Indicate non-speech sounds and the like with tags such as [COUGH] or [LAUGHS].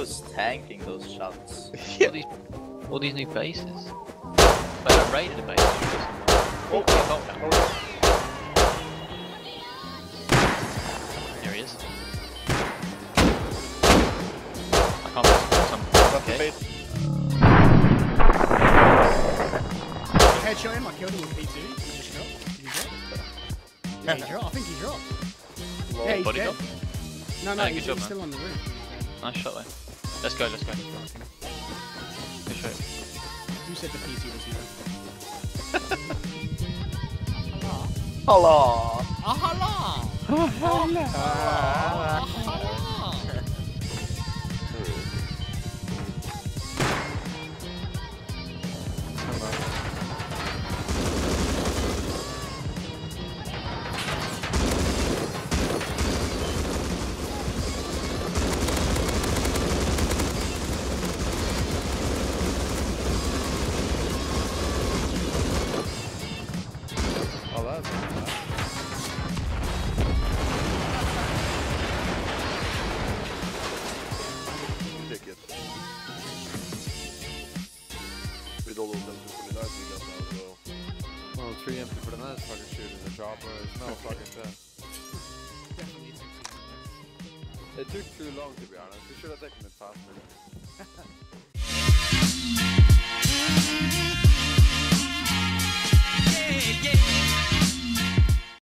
was tanking those shots. [LAUGHS] All these, all these new bases. Wait, I raided a base. Oh, yeah, got one. There he is. I can't miss some. Got the Okay. bait. Headshot him, I killed him with P2. He just dropped. Did he drop? [LAUGHS] Yeah, he dropped. I think he dropped. Yeah, he's Body dead. drop? No, no, Oh, he's, good job, he's still on the roof. Nice shot though. Let's go, let's go. Good shot. Who said the P2 was here? Hello. Ah, hello! Ah, hello! That's Ticket. With M249s we now as well. Well, three empty for the fucking shooting the job, bro. It's no fucking thing. It took too long to be honest. We should have taken it faster.